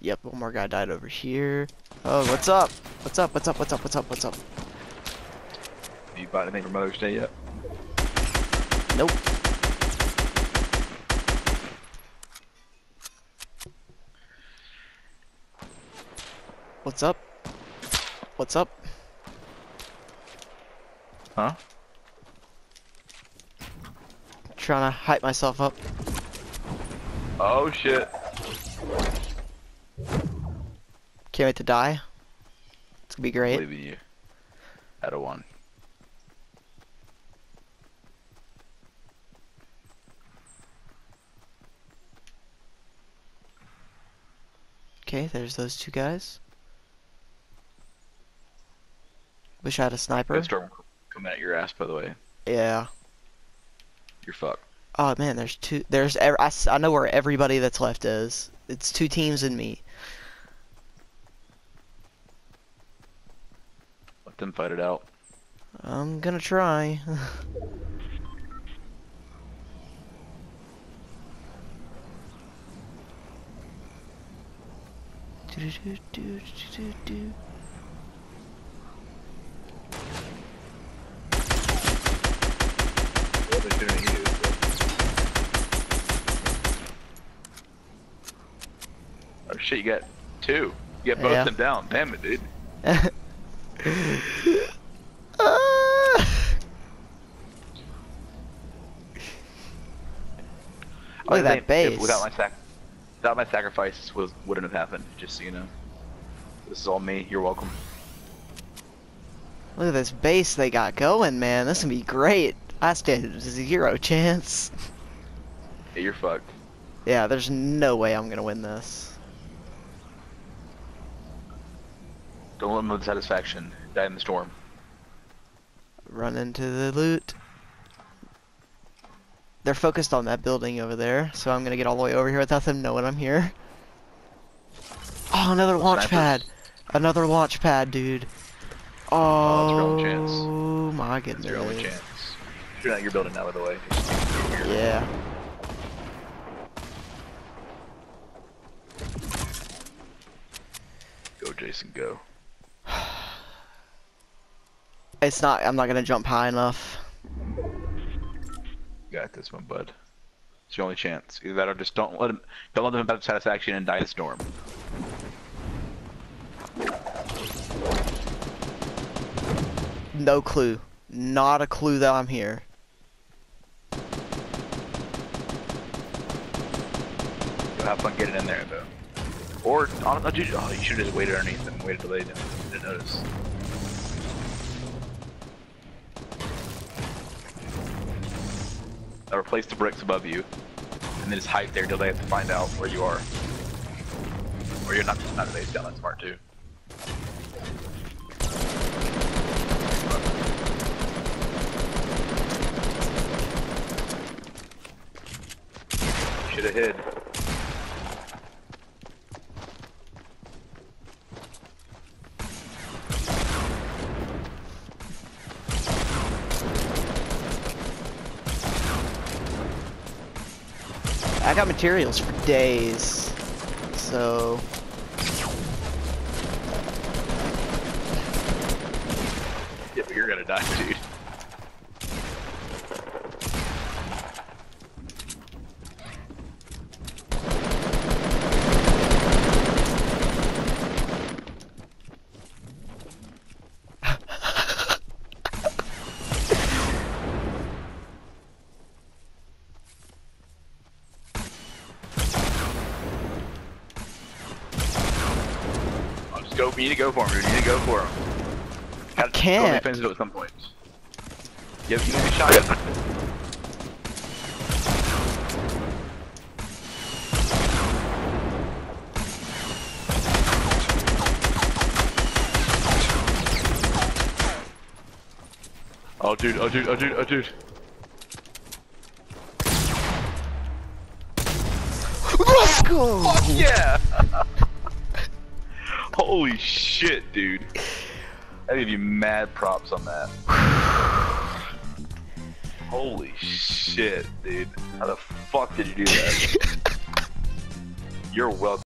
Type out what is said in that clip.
Yep, one more guy died over here. Oh, what's up? What's up? What's up? What's up? What's up? What's up? You bought anything for Mother's Day yet? Nope. What's up? What's up? Huh? Trying to hype myself up. Oh shit. Can't wait to die. It's gonna be great. believe in you. Out of one. Okay, there's those two guys. Wish I had a sniper. Red storm coming at your ass, by the way. Yeah. You're fucked. Oh man, there's two. There's. I, I know where everybody that's left is. It's two teams and me. Them fight it out. I'm gonna try. Doing to you? Oh shit, you got two. You got both Yeah. them down. Damn it, dude. Look at that think if base. Without my sac, without my sacrifice, this was, wouldn't have happened. Just so you know. This is all me. You're welcome. Look at this base they got going, man. This gonna be great. I stand zero chance. Yeah, you're fucked. Yeah, there's no way I'm gonna win this. Don't let them with satisfaction. Die in the storm. Run into the loot. They're focused on that building over there, so I'm gonna get all the way over here without them knowing I'm here. Oh, another launch pad. Another launch pad, dude. Oh, that's Oh, my goodness. your only oh chance. You're not your building now, by the way. Yeah. Go, Jason, go. It's not, I'm not gonna jump high enough. Got this one, bud. It's your only chance. Either that or just don't let him. Don't let them have satisfaction and die in the storm. No clue. Not a clue that I'm here. You'll have fun getting in there, though. Or, oh, you should have just waited underneath them. Waited till they didn't notice. Now replace the bricks above you, and then just hide there till they have to find out where you are. Or you're not just not base down. That's smart too. Should have hid. I got materials for days. So, Yeah, but you're gonna die, dude. Oh, just go. You need to go for him. You need to go for him. Gotta Go can't. defensive at some point. Yep, you need a shotgun. Oh, dude, oh, dude, oh, dude, oh, dude. let's go! Fuck yeah! Holy shit, dude. I give you mad props on that. Holy shit, dude. How the fuck did you do that? You're welcome.